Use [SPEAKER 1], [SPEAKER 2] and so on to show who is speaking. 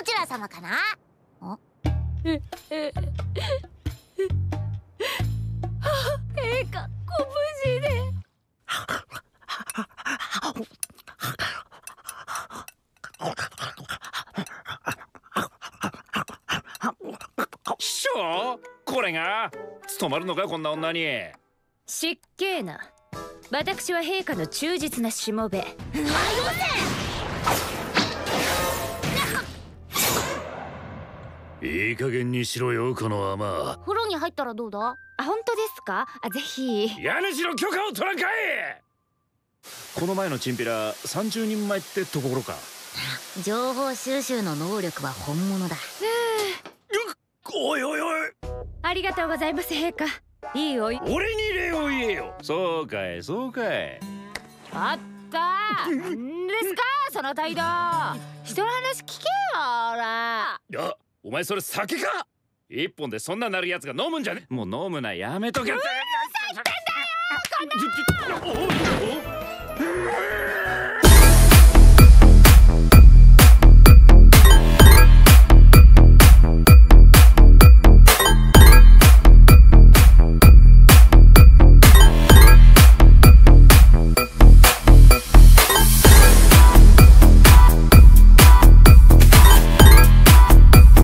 [SPEAKER 1] どちら様かな？あ
[SPEAKER 2] ええ陛下ご無事で
[SPEAKER 3] 師匠これが務まるのかこんな女に
[SPEAKER 2] 失敬な私は陛下の忠実なしもべ
[SPEAKER 4] いい加減にしろよこの甘
[SPEAKER 1] 風呂に入ったらどうだ？
[SPEAKER 2] あ本当ですか？あぜひ。
[SPEAKER 3] 家主の許可を取らんかい！この前のチンピラ30人前ってところか。
[SPEAKER 1] 情報収集の能力は本物だ。
[SPEAKER 4] おいおいおい。
[SPEAKER 2] ありがとうございます陛下。いいおい。
[SPEAKER 3] 俺に礼を言えよ。そうかいそうかい。
[SPEAKER 2] あった。んですか？その態度。人の話聞けよほら。
[SPEAKER 3] いやお前それ酒か？一本でそんななるやつが飲むんじゃねもう飲むなやめとけ。うるさいってんだよこの